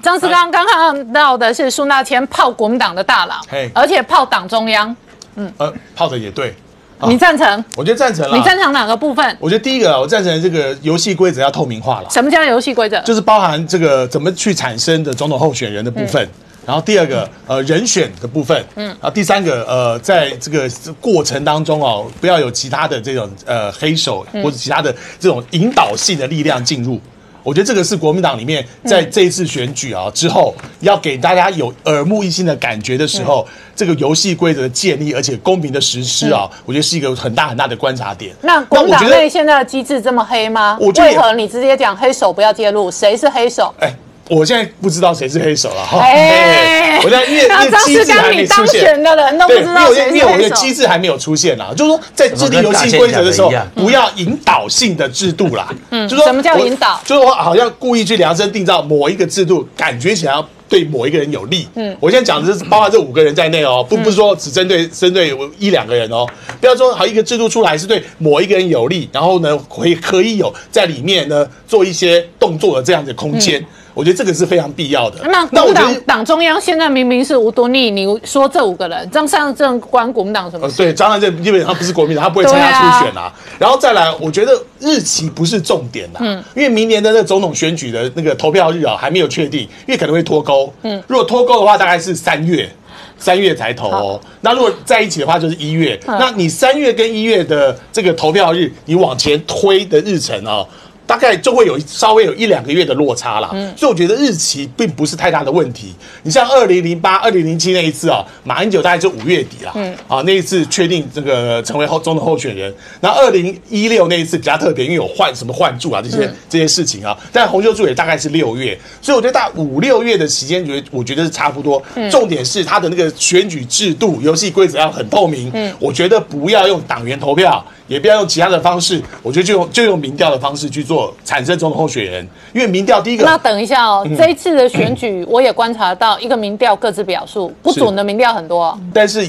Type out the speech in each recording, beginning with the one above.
张思刚刚看到的是苏纳谦泡国民党的大佬嘿，而且泡党中央，嗯呃，泡的也对，啊你赞成？我觉得赞成了。你赞成哪个部分？我觉得第一个啊，我赞成这个游戏规则要透明化了，什么叫游戏规则？就是包含这个怎么去产生的总统候选人的部分。然后第二个，呃，人选的部分，嗯，然后第三个，呃，在这个过程当中哦，不要有其他的这种呃黑手或者其他的这种引导性的力量进入。我觉得这个是国民党里面在这一次选举啊之后，要给大家有耳目一新的感觉的时候，这个游戏规则的建立，而且公平的实施啊，我觉得是一个很大很大的观察点。那国民党内现在的机制这么黑吗？我觉得为何你直接讲黑手不要介入？谁是黑手？哎，我现在不知道谁是黑手了哈。哎我现在因为因为那张世机制还刚你当没出现选。的人都不对，因知道为因为我。的机制还没有出现啦，就是说在制定游戏规则的时候，不要引导性的制度啦。嗯，就说什么叫引导就是我好像故意去量身定造某一个制度，感觉起来要对某一个人有利。嗯，我现在讲的是包括这五个人在内哦，不不是说只针对针对一两个人哦，不要说好一个制度出来是对某一个人有利，然后呢可以可以有在里面呢做一些动作的这样的空间。我觉得这个是非常必要的。那国民党我觉得党中央现在明明是吴敦义，你说这五个人，张善政关国民党什么呃，事？对，张善政基本上不是国民党，他不会参加初选啊。然后再来，我觉得日期不是重点啦，嗯，因为明年的那个总统选举的那个投票日啊还没有确定，因为可能会脱钩，嗯，如果脱钩的话，大概是三月。三月才投哦，那如果在一起的话就是一月。那你三月跟一月的这个投票日，你往前推的日程哦，大概就会有稍微有一两个月的落差啦。所以我觉得日期并不是太大的问题。你像二零零八、二零零七那一次啊，马英九大概就五月底啦，啊那一次确定这个成为后中的候选人。那二零一六那一次比较特别，因为有换什么换柱啊这些、这些事情啊。但洪秀柱也大概是六月，所以我觉得大概五六月的时间，觉得我觉得是差不多。重点是他的那个选举制度、游戏规则要很透明。嗯我觉得不要用党员投票。也不要用其他的方式，我觉得就用就用民调的方式去做产生总统候选人，因为民调第一个那等一下哦，这一次的选举我也观察到，一个民调各自表述，不准的民调很多。但是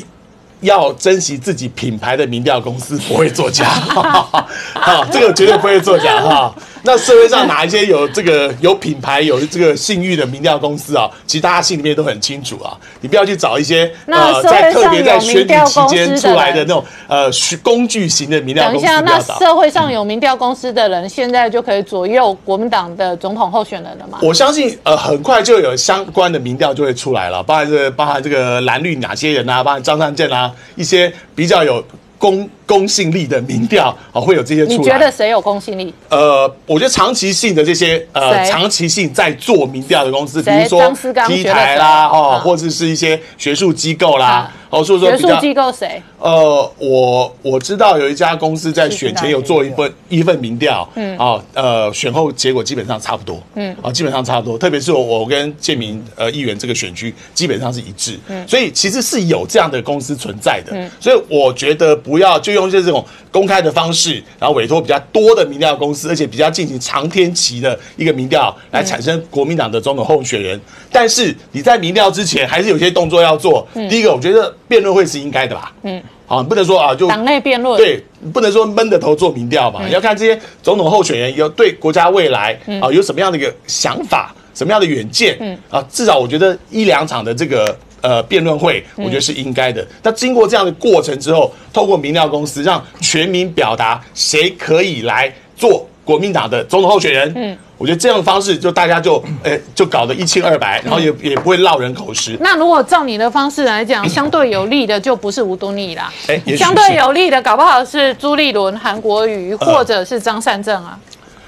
要珍惜自己品牌的民调公司不会作假，哈，这个绝对不会作假哈。那社会上哪一些有这个有品牌有这个信誉的民调公司啊？其实大家心里面都很清楚啊。你不要去找一些那社会在特别在选举期间出来的那种呃虚工具型的民调公司，等一下，那。社会上有民调公司的人，现在就可以左右国民党的总统候选人了吗？我相信，呃，很快就有相关的民调就会出来了，包含这个，包含这个蓝绿哪些人啊，包含张善政啊，一些比较有公公信力的民调啊，会有这些出来。你觉得谁有公信力？呃，我觉得长期性的这些呃长期性在做民调的公司，比如说 T 台啦，哦，嗯或者是一些学术机构啦啊，哦，所以说比较学术机构谁？呃，我我知道有一家公司在选前有做一份一份民调，嗯，啊，呃，选后结果基本上差不多，嗯，啊，基本上差不多，特别是我我跟建民呃议员这个选区基本上是一致，嗯，所以其实是有这样的公司存在的，嗯，所以我觉得不要就用这种公开的方式，然后委托比较多的民调公司，而且比较进行长天期的一个民调来产生国民党的总统候选人，但是你在民调之前还是有些动作要做，第一个我觉得辩论会是应该的吧，嗯。好，你不能说啊，就党内辩论。对，不能说闷着头做民调嘛，要看这些总统候选人有对国家未来啊有什么样的一个想法，什么样的远见，嗯。啊，至少我觉得一两场的这个呃辩论会，我觉得是应该的。那经过这样的过程之后，透过民调公司让全民表达谁可以来做国民党的总统候选人，嗯，我觉得这样的方式就大家就呃就搞得一清二白，然后也也不会落人口实。那如果照你的方式来讲，相对有利的就不是吴敦义啦，相对有利的搞不好是朱立伦、韩国瑜或者是张善政啊。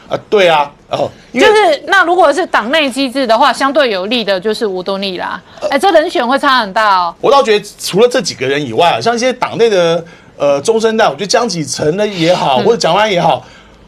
啊，对啊，哦，就是那如果是党内机制的话，相对有利的就是吴敦义啦。哎，这人选会差很大哦。我倒觉得除了这几个人以外，像一些党内的呃中生代，我觉得江启臣呢也好，或者蒋万安也好。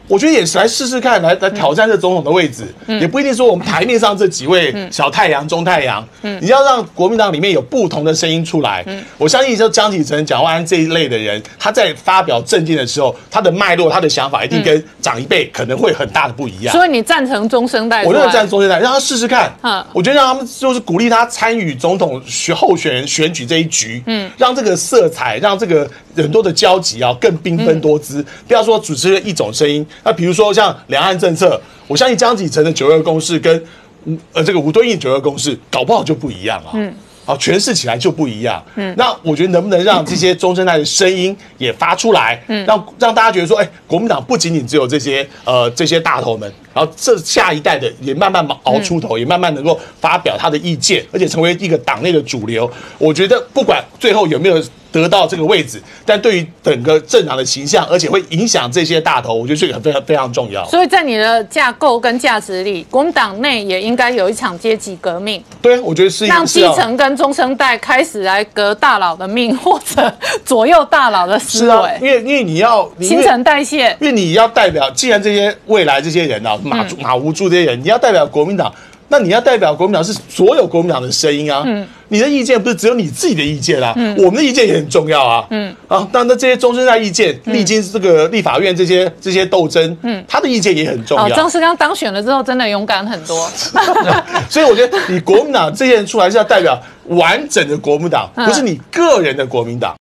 我觉得也是来试试看，来来挑战这总统的位置，也不一定说我们台面上这几位小太阳、中太阳，你要让国民党里面有不同的声音出来。我相信，就江启臣、蒋万安这一类的人，他在发表政见的时候，他的脉络、他的想法一定跟长一辈可能会很大的不一样。所以你赞成中生代？我认为站中生代，让他试试看。嗯我觉得让他们就是鼓励他参与总统选候选人选举这一局，嗯，让这个色彩，让这个很多的交集啊更缤纷多姿。不要说主持人一种声音，那比如说像两岸政策，我相信江启臣的九二共识跟。嗯呃这个吴敦义九二共识，搞不好就不一样啊。嗯。啊，诠释起来就不一样。嗯，那我觉得能不能让这些中生代的声音也发出来，嗯，让让大家觉得说，哎，国民党不仅仅只有这些呃这些大头们，然后这下一代的也慢慢熬出头，也慢慢能够发表他的意见，而且成为一个党内的主流。我觉得不管最后有没有。得到这个位置，但对于整个政党的形象，而且会影响这些大头，我觉得这个非常非常重要。所以在你的架构跟价值里，国民党内也应该有一场阶级革命。对，我觉得是让基层跟中生代开始来革大佬的命，或者左右大佬的思维。因为因为你要新陈代谢，因为你要代表，既然这些未来这些人啊，马马无助这些人，你要代表国民党。那你要代表国民党是所有国民党的声音啊，嗯，你的意见不是只有你自己的意见啦，嗯，我们的意见也很重要啊，嗯，啊，那那这些中生代意见，历经这个立法院这些这些斗争，嗯，他的意见也很重要。张世刚当选了之后，真的勇敢很多，所以我觉得你国民党这些人出来是要代表完整的国民党，不是你个人的国民党。